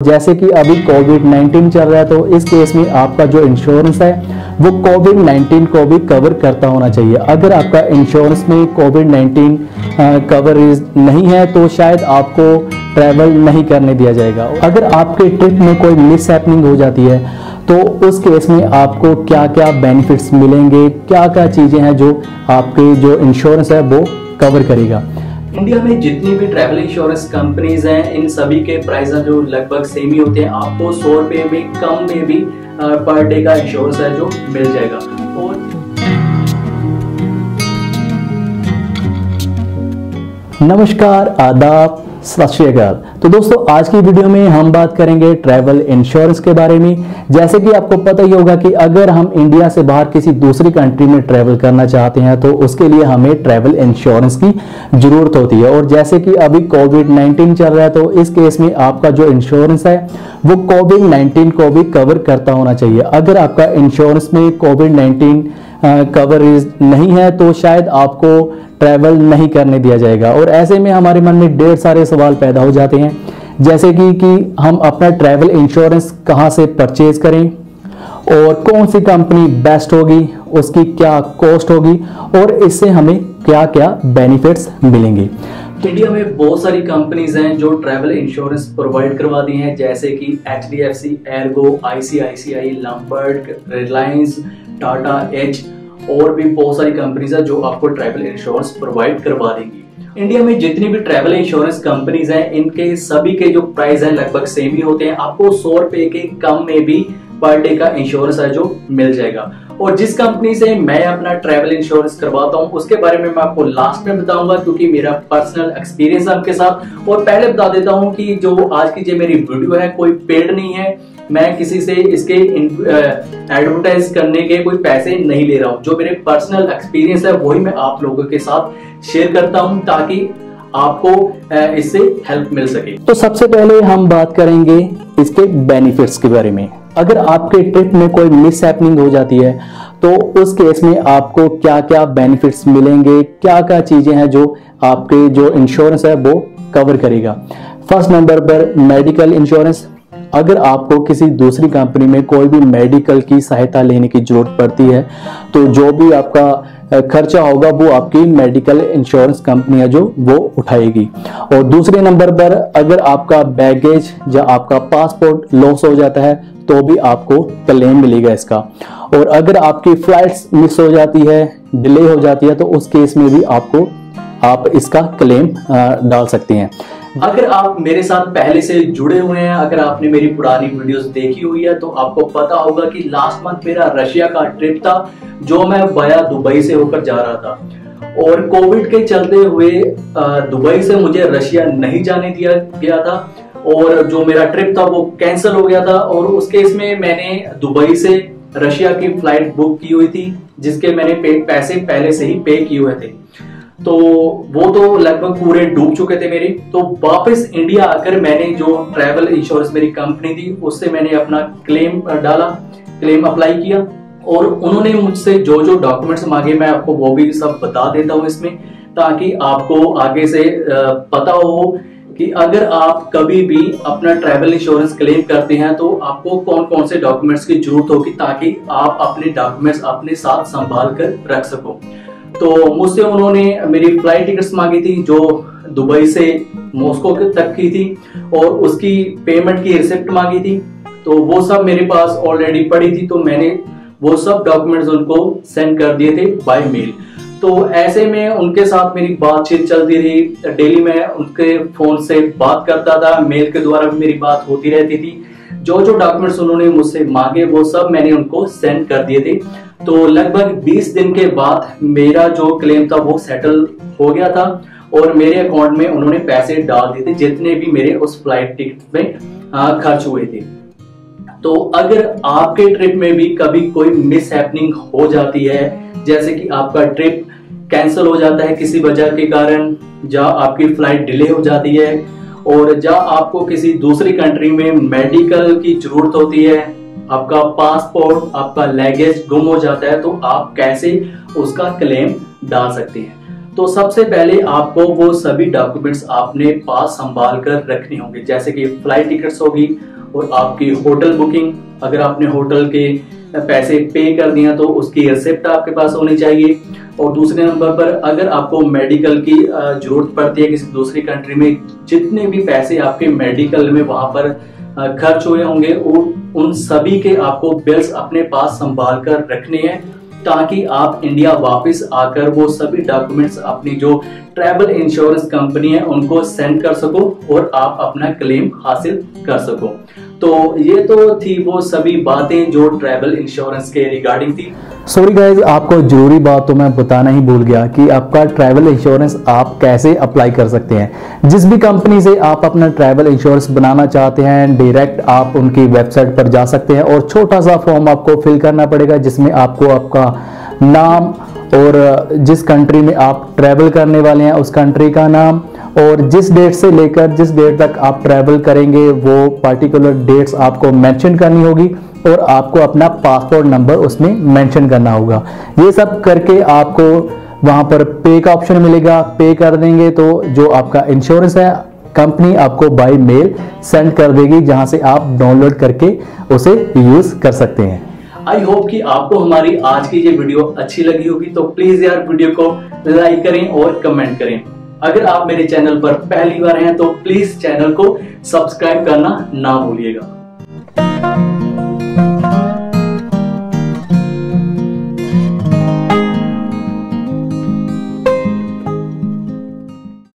जैसे कि अभी कोविड 19 चल रहा है तो इस केस में आपका जो इंश्योरेंस है, वो कोविड 19 को भी कवर करता होना चाहिए। अगर आपका इंश्योरेंस में कोविड 19 कवरेज नहीं है तो शायद आपको ट्रैवल नहीं करने दिया जाएगा। अगर आपके ट्रिप में कोई मिस हो जाती है तो उस केस में आपको क्या क्या बेनिफिट्स मिलेंगे क्या क्या चीज़ें हैं जो आपके जो इंश्योरेंस है, वो कवर करेगा। इंडिया में जितनी भी ट्रैवल इंश्योरेंस कंपनीज़ हैं, इन सभी के प्राइस जो लगभग सेम ही होते हैं। आपको सौ रुपये में कम में भी पर डे का इंश्योरेंस है जो मिल जाएगा। और नमस्कार, आदाब, सत श्रीकाल तो दोस्तों, आज की वीडियो में हम बात करेंगे ट्रैवल इंश्योरेंस के बारे में। जैसे कि आपको पता ही होगा कि अगर हम इंडिया से बाहर किसी दूसरी कंट्री में ट्रैवल करना चाहते हैं तो उसके लिए हमें ट्रैवल इंश्योरेंस की ज़रूरत होती है। और जैसे कि अभी कोविड 19 चल रहा है तो इस केस में आपका जो इंश्योरेंस है, वो कोविड 19 को भी कवर करता होना चाहिए। अगर आपका इंश्योरेंस में कोविड 19 कवरेज नहीं है तो शायद आपको ट्रैवल नहीं करने दिया जाएगा। और ऐसे में हमारे मन में ढेर सारे सवाल पैदा हो जाते हैं। जैसे कि कि हम अपना ट्रैवल इंश्योरेंस कहाँ से परचेज करें, और कौन सी कंपनी बेस्ट होगी, उसकी क्या कॉस्ट होगी, और इससे हमें क्या क्या बेनिफिट्स मिलेंगे। इंडिया में बहुत सारी कंपनीज़ हैं जो ट्रैवल इंश्योरेंस प्रोवाइड करवाती हैं, जैसे कि H D F C Ergo ICICI Lombard Reliance Tata H और भी बहुत सारी कंपनीज़ है जो आपको ट्रैवल इंश्योरेंस प्रोवाइड करवा देंगी। इंडिया में जितनी भी ट्रैवल इंश्योरेंस कंपनीज़ हैं, इनके सभी के जो प्राइस हैं लगभग सेम ही होते हैं। आपको सौ रुपए के कम में भी पर डे का इंश्योरेंस है जो मिल जाएगा। और जिस कंपनी से मैं अपना ट्रैवल इंश्योरेंस करवाता हूँ, उसके बारे में मैं आपको लास्ट में बताऊँगा, क्योंकि मेरा पर्सनल एक्सपीरियंस है आपके साथ। और पहले बता देता हूँ कि जो आज की जो मेरी वीडियो है, कोई पेड नहीं है। मैं किसी से इसके एडवर्टाइज करने के कोई पैसे नहीं ले रहा हूँ। जो मेरे पर्सनल एक्सपीरियंस है, वही मैं आप लोगों के साथ शेयर करता हूँ, ताकि आपको इससे हेल्प मिल सके। तो सबसे पहले हम बात करेंगे इसके बेनिफिट्स के बारे में। अगर आपके ट्रिप में कोई मिस हो जाती है तो उस केस में आपको क्या क्या बेनिफिट्स मिलेंगे क्या क्या चीज़ें हैं जो आपके जो इंश्योरेंस है वो कवर करेगा। फ़र्स्ट नंबर पर मेडिकल इंश्योरेंस अगर आपको किसी दूसरी कंपनी में कोई भी मेडिकल की सहायता लेने की ज़रूरत पड़ती है तो जो भी आपका खर्चा होगा, वो आपकी मेडिकल इंश्योरेंस कंपनी है जो वो उठाएगी। और दूसरे नंबर पर अगर आपका बैगेज या आपका पासपोर्ट लॉस हो जाता है तो भी आपको क्लेम मिलेगा इसका। और अगर आपकी फ्लाइट्स मिस हो जाती है, डिले हो जाती है तो उस केस में भी आपको, आप इसका क्लेम डाल सकते हैं। अगर आप मेरे साथ पहले से जुड़े हुए हैं, अगर आपने मेरी पुरानी वीडियोस देखी हुई है तो आपको पता होगा कि लास्ट मंथ मेरा रशिया का ट्रिप था, जो मैं बया दुबई से होकर जा रहा था। और कोविड के चलते हुए दुबई से मुझे रशिया नहीं जाने दिया गया था। और जो मेरा ट्रिप था, वो कैंसिल हो गया था। और उस केस में मैंने दुबई से रशिया की फ़्लाइट बुक की हुई थी, जिसके मैंने पैसे पहले से ही पे किए हुए थे। तो वो तो लगभग पूरे डूब चुके थे मेरे। तो वापस इंडिया आकर मैंने जो ट्रैवल इंश्योरेंस मेरी कंपनी थी, उससे मैंने अपना क्लेम डाला क्लेम अप्लाई किया। और उन्होंने मुझसे जो जो डॉक्यूमेंट्स मांगे, मैं आपको वो भी सब बता देता हूँ इसमें, ताकि आपको आगे से पता हो कि अगर आप कभी भी अपना ट्रैवल इंश्योरेंस क्लेम करते हैं तो आपको कौन कौन से डॉक्यूमेंट्स की ज़रूरत होगी, ताकि आप अपने डॉक्यूमेंट्स अपने साथ संभाल कर रख सको। तो मुझसे उन्होंने मेरी फ़्लाइट टिकट्स मांगी थी, जो दुबई से मॉस्को तक की थी, और उसकी पेमेंट की रिसिप्ट मांगी थी। तो वो सब मेरे पास ऑलरेडी पड़ी थी तो मैंने वो सब डॉक्यूमेंट्स उनको सेंड कर दिए थे बाय मेल तो ऐसे में उनके साथ मेरी बातचीत चलती रही। डेली में उनके फ़ोन से बात करता था मेल के द्वारा भी मेरी बात होती रहती थी। जो जो डॉक्यूमेंट्स उन्होंने मुझसे मांगे, वो सब मैंने उनको सेंड कर दिए थे। तो लगभग 20 दिन के बाद मेरा जो क्लेम था, वो सेटल हो गया था और मेरे अकाउंट में उन्होंने पैसे डाल दिए थे, जितने भी मेरे उस फ़्लाइट टिकट में खर्च हुए थे। तो अगर आपके ट्रिप में भी कभी कोई मिस हो जाती है, जैसे कि आपका ट्रिप कैंसिल हो जाता है किसी वजह के कारण, या आपकी फ़्लाइट डिले हो जाती है, और जब आपको किसी दूसरी कंट्री में मेडिकल की ज़रूरत होती है आपका पासपोर्ट आपका लगेज गुम हो जाता है तो आप कैसे उसका क्लेम डाल सकते हैं? तो सबसे पहले आपको वो सभी डॉक्यूमेंट्स आपने पास संभाल कर रखने होंगे, जैसे कि फ़्लाइट टिकट्स होगी और आपकी होटल बुकिंग अगर आपने होटल के पैसे पे कर दिया तो उसकी रिसिप्ट आपके पास होनी चाहिए। और दूसरे नंबर पर अगर आपको मेडिकल की ज़रूरत पड़ती है किसी दूसरी कंट्री में, जितने भी पैसे आपके मेडिकल में वहाँ पर खर्च हुए होंगे, उन सभी के आपको बिल्स अपने पास संभाल कर रखने हैं, ताकि आप इंडिया वापस आकर वो सभी डॉक्यूमेंट्स अपनी जो ट्रैवल इंश्योरेंस कंपनी है, उनको सेंड कर सको और आप अपना क्लेम हासिल कर सको। तो ये तो थी वो सभी बातें जो ट्रैवल इंश्योरेंस के रिगार्डिंग थी। सॉरी गाइज़ आपको ज़रूरी बात तो मैं बताना ही भूल गया कि आपका ट्रैवल इंश्योरेंस आप कैसे अप्लाई कर सकते हैं। जिस भी कंपनी से आप अपना ट्रैवल इंश्योरेंस बनाना चाहते हैं डायरेक्ट आप उनकी वेबसाइट पर जा सकते हैं और छोटा सा फॉर्म आपको फिल करना पड़ेगा जिसमें आपको आपका नाम और जिस कंट्री में आप ट्रैवल करने वाले हैं, उस कंट्री का नाम, और जिस डेट से लेकर, जिस डेट तक आप ट्रैवल करेंगे, वो पार्टिकुलर डेट्स आपको मेंशन करनी होगी और आपको अपना पासपोर्ट नंबर उसमें मेंशन करना होगा। ये सब करके आपको वहाँ पर पे का ऑप्शन मिलेगा। पे कर देंगे तो जो आपका इंश्योरेंस है कंपनी आपको बाय मेल सेंड कर देगी, जहाँ से आप डाउनलोड करके उसे यूज़ कर सकते हैं। आई होप कि आपको हमारी आज की ये वीडियो अच्छी लगी होगी तो प्लीज़ यार वीडियो को लाइक करें और कमेंट करें। अगर आप मेरे चैनल पर पहली बार हैं तो प्लीज़ चैनल को सब्सक्राइब करना ना भूलिएगा।